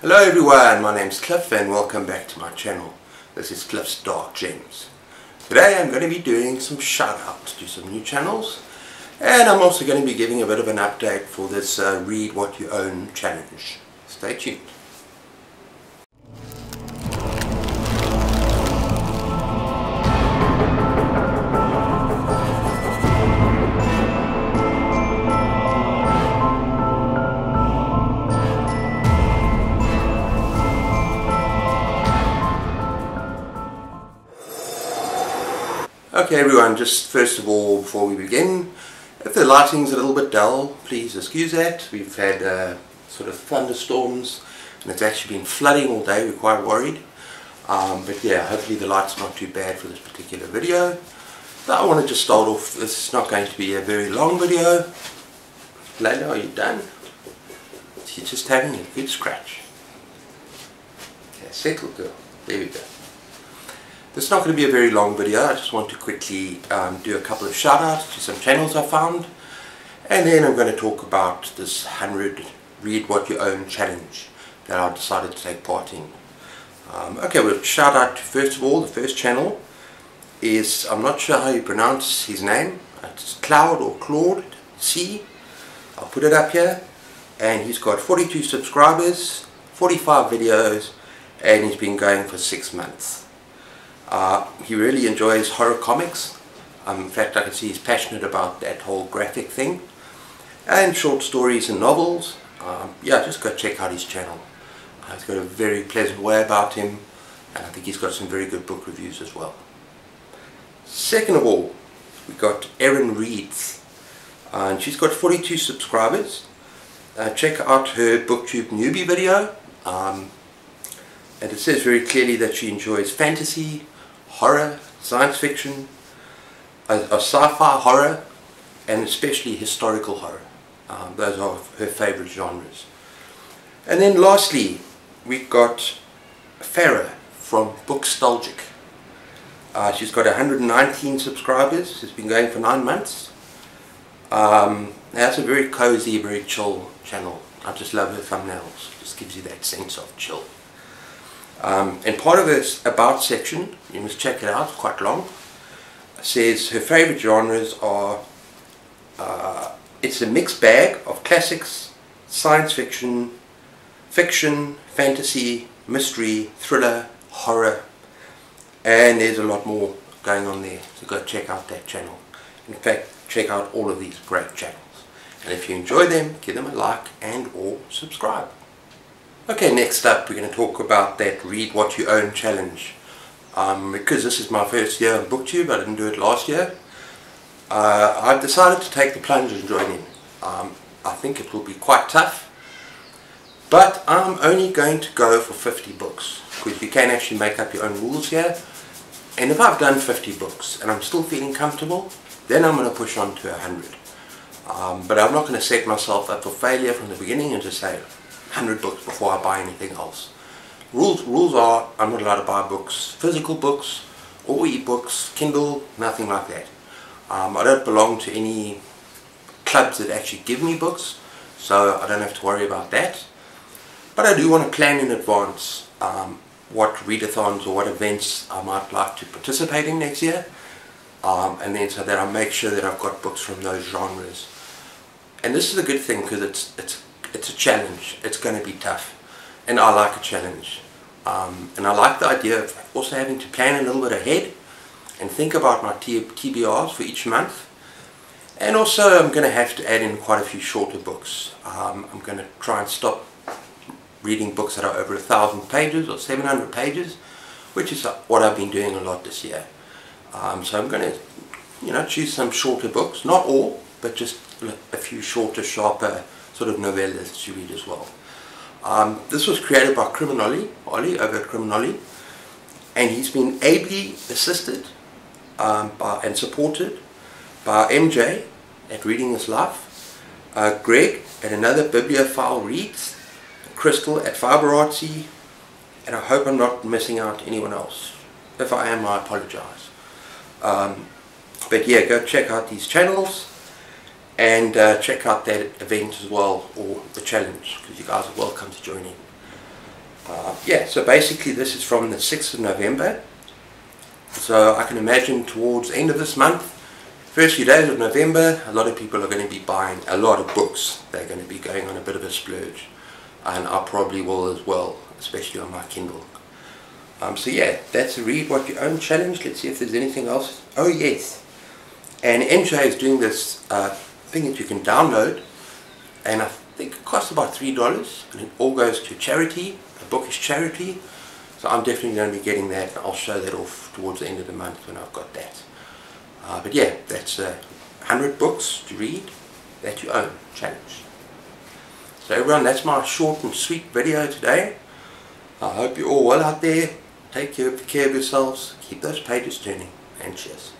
Hello everyone, my name's Cliff and welcome back to my channel. This is Cliff's Dark Gems. Today I'm going to be doing some shout outs to some new channels and I'm also going to be giving a bit of an update for this uh, Read What You Own challenge. Stay tuned. Okay everyone, just first of all before we begin, if the lighting's a little bit dull, please excuse that. We've had uh, sort of thunderstorms and it's actually been flooding all day, we're quite worried. Um, but yeah, hopefully the light's not too bad for this particular video. But I want to just start off, this is not going to be a very long video. Layla, are you done? She's just having a good scratch. Okay, settle girl. There we go. Is not going to be a very long video, I just want to quickly um, do a couple of shout outs to some channels I found and then I'm going to talk about this 100 Read What You Own challenge that I decided to take part in. Um, okay, well shout out to first of all, the first channel is, I'm not sure how you pronounce his name, it's Cloud or Claude C. I'll put it up here and he's got 42 subscribers, 45 videos and he's been going for 6 months. Uh, he really enjoys horror comics. Um, in fact, I can see he's passionate about that whole graphic thing. And short stories and novels. Um, yeah, just go check out his channel. Uh, he's got a very pleasant way about him. And I think he's got some very good book reviews as well. Second of all, we've got Arin Reads. Uh, and she's got 42 subscribers. Uh, check out her BookTube newbie video. Um, and it says very clearly that she enjoys fantasy, horror, science fiction, a, a sci-fi horror, and especially historical horror. Um, those are her favorite genres. And then lastly, we've got Farah from Bookstalgic. Uh, she's got 119 subscribers. She's been going for nine months. Um, that's a very cozy, very chill channel. I just love her thumbnails. Just gives you that sense of chill. Um, and part of her about section, you must check it out, it's quite long, says her favourite genres are, uh, it's a mixed bag of classics, science fiction, fiction, fantasy, mystery, thriller, horror, and there's a lot more going on there, so go check out that channel. In fact, check out all of these great channels. And if you enjoy them, give them a like and or subscribe. Okay, next up we're going to talk about that Read What You Own challenge. Um, because this is my first year on BookTube, I didn't do it last year, uh, I've decided to take the plunge and join in. Um, I think it will be quite tough, but I'm only going to go for 50 books, because you can actually make up your own rules here. And if I've done 50 books and I'm still feeling comfortable, then I'm going to push on to 100. Um, but I'm not going to set myself up for failure from the beginning and just say, 100 books before I buy anything else. Rules, rules are I'm not allowed to buy books, physical books or e-books, Kindle, nothing like that. Um, I don't belong to any clubs that actually give me books, so I don't have to worry about that. But I do want to plan in advance um, what readathons or what events I might like to participate in next year. Um, and then so that I make sure that I've got books from those genres. And this is a good thing because it's, it's it's a challenge. It's going to be tough. And I like a challenge. Um, and I like the idea of also having to plan a little bit ahead and think about my TBRs for each month. And also I'm going to have to add in quite a few shorter books. Um, I'm going to try and stop reading books that are over a thousand pages or 700 pages, which is what I've been doing a lot this year. Um, so I'm going to, you know, choose some shorter books, not all, but just a few shorter, sharper sort of novellas to read as well. Um, this was created by CriminOlly, Ollie over at CriminOlly, and he's been ably assisted um, by, and supported by MJ at Reading is Life, uh, Greg at another Bibliophile Reads, Crystal at Fiber and I hope I'm not missing out anyone else. If I am, I apologize. Um, but yeah, go check out these channels and uh, check out that event as well or the challenge because you guys are welcome to join in. Uh, yeah, so basically this is from the 6th of November. So I can imagine towards the end of this month, first few days of November, a lot of people are going to be buying a lot of books. They're going to be going on a bit of a splurge. And I probably will as well, especially on my Kindle. Um, so yeah, that's a read what you own challenge. Let's see if there's anything else. Oh yes. And MJ is doing this uh, thing that you can download. And I think it costs about $3. And it all goes to charity a bookish charity. So I'm definitely going to be getting that. I'll show that off towards the end of the month when I've got that. Uh, but yeah, that's uh, 100 books to read that you own challenge. So everyone, that's my short and sweet video today. I hope you're all well out there. Take care of yourselves. Keep those pages turning. And cheers.